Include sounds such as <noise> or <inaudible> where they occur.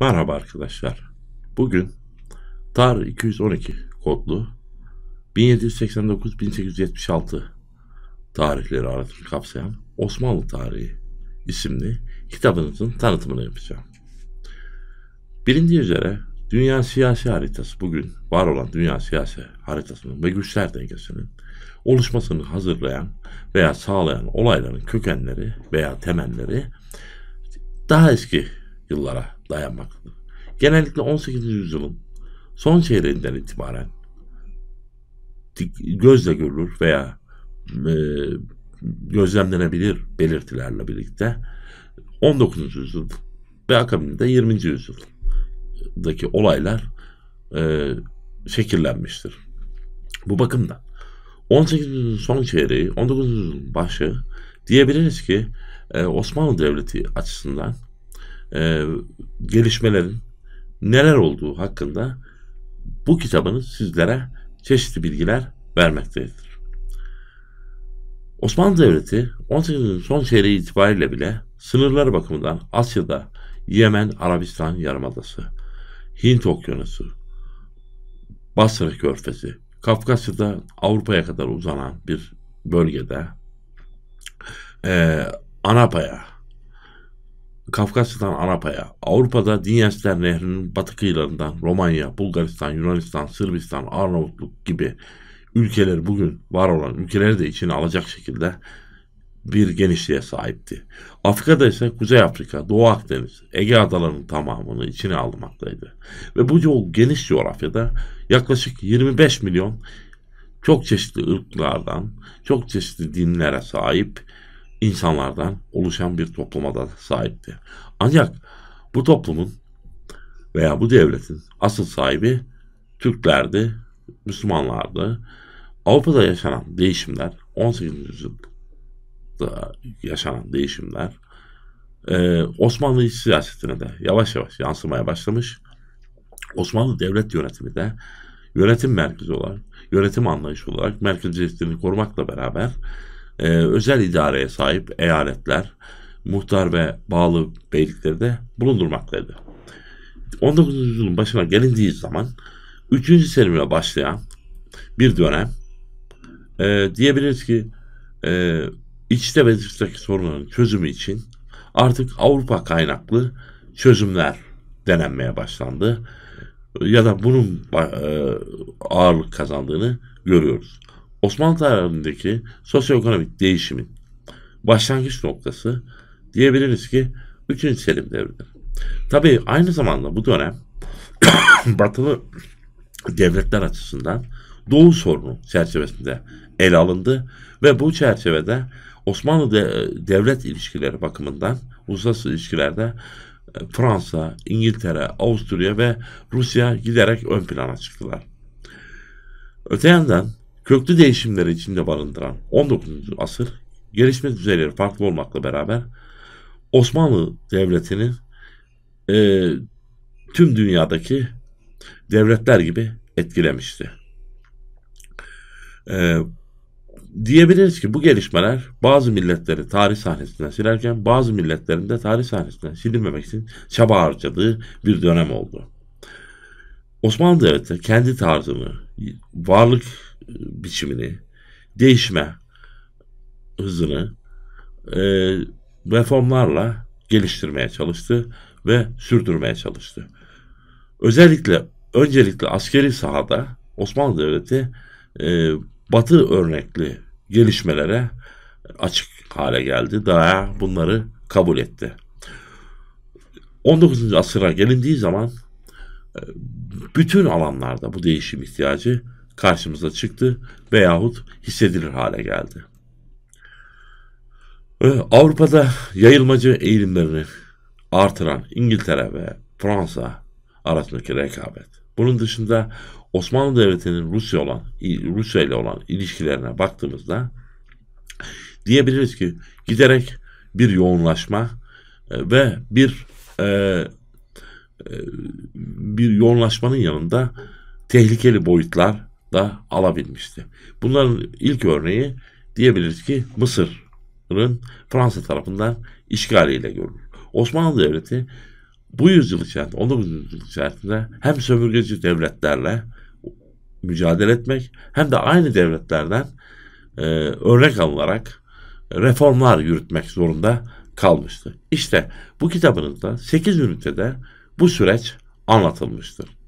Merhaba arkadaşlar. Bugün TAR 212 kodlu 1789-1876 tarihleri arasını kapsayan Osmanlı Tarihi isimli kitabınızın tanıtımını yapacağım. Bilindiği üzere dünya siyasi haritası bugün var olan dünya siyasi haritasının ve güçler dengesinin oluşmasını hazırlayan veya sağlayan olayların kökenleri veya temelleri daha eski yıllara dayanmaktadır. Genellikle 18. yüzyılın son çeyreğinden itibaren gözle görülür veya e, gözlemlenebilir belirtilerle birlikte 19. yüzyıl ve akabinde 20. yüzyıldaki olaylar e, şekillenmiştir. Bu bakımdan 18. yüzyılın son çeyreği, 19. yüzyılın başı diyebiliriz ki e, Osmanlı Devleti açısından e, gelişmelerin neler olduğu hakkında bu kitabınız sizlere çeşitli bilgiler vermektedir. Osmanlı Devleti 18. son çeyreği itibariyle bile sınırları bakımından Asya'da Yemen, Arabistan Yarımadası, Hint Okyanusu, Basra Körfezi, Kafkasya'da Avrupa'ya kadar uzanan bir bölgede e, Anapa'ya, Kafkasya'dan Anapa'ya, Avrupa'da Dinyester Nehri'nin batı kıyılarından Romanya, Bulgaristan, Yunanistan, Sırbistan, Arnavutluk gibi ülkeler bugün var olan ülkeleri de içine alacak şekilde bir genişliğe sahipti. Afrika'da ise Kuzey Afrika, Doğu Akdeniz, Ege adalarının tamamını içine almaktaydı. Ve bu geniş coğrafyada yaklaşık 25 milyon çok çeşitli ırklardan, çok çeşitli dinlere sahip insanlardan oluşan bir topluma da sahipti. Ancak bu toplumun veya bu devletin asıl sahibi Türklerdi, Müslümanlardı. Avrupa'da yaşanan değişimler, 18. yüzyılda yaşanan değişimler e, Osmanlı iç siyasetine de yavaş yavaş yansımaya başlamış. Osmanlı devlet yönetimi de yönetim merkezi olarak, yönetim anlayışı olarak merkeziyetini korumakla beraber e, özel idareye sahip eyaletler, muhtar ve bağlı beylikleri de bulundurmaktaydı. 19. yüzyılın başına gelindiği zaman 3. Selim'le başlayan bir dönem e, diyebiliriz ki e, içte ve dıştaki sorunların çözümü için artık Avrupa kaynaklı çözümler denenmeye başlandı. Ya da bunun e, ağırlık kazandığını görüyoruz. Osmanlı tarihindeki sosyoekonomik değişimin başlangıç noktası diyebiliriz ki 3. Selim devridir. Tabii aynı zamanda bu dönem <coughs> batılı devletler açısından Doğu sorunu çerçevesinde ele alındı ve bu çerçevede Osmanlı de, devlet ilişkileri bakımından uluslararası ilişkilerde e, Fransa, İngiltere, Avusturya ve Rusya giderek ön plana çıktılar. Öte yandan köklü değişimleri içinde barındıran 19. asır gelişme düzeyleri farklı olmakla beraber Osmanlı Devleti'nin e, tüm dünyadaki devletler gibi etkilemişti. E, diyebiliriz ki bu gelişmeler bazı milletleri tarih sahnesinden silerken bazı milletlerin de tarih sahnesinden silinmemek için çaba harcadığı bir dönem oldu. Osmanlı Devleti kendi tarzını, varlık biçimini, değişme hızını e, reformlarla geliştirmeye çalıştı ve sürdürmeye çalıştı. Özellikle öncelikle askeri sahada Osmanlı Devleti e, Batı örnekli gelişmelere açık hale geldi. Daha bunları kabul etti. 19. asıra gelindiği zaman e, bütün alanlarda bu değişim ihtiyacı karşımıza çıktı veyahut hissedilir hale geldi. Avrupa'da yayılmacı eğilimlerini artıran İngiltere ve Fransa arasındaki rekabet. Bunun dışında Osmanlı Devleti'nin Rusya olan Rusya ile olan ilişkilerine baktığımızda diyebiliriz ki giderek bir yoğunlaşma e, ve bir e, e, bir yoğunlaşmanın yanında tehlikeli boyutlar da alabilmişti. Bunların ilk örneği diyebiliriz ki Mısır'ın Fransa tarafından işgaliyle görülür. Osmanlı Devleti bu yüzyıl içerisinde, 19. yüzyıl içerisinde hem sömürgeci devletlerle mücadele etmek hem de aynı devletlerden e, örnek alınarak reformlar yürütmek zorunda kalmıştı. İşte bu kitabınızda 8 ünitede bu süreç anlatılmıştır.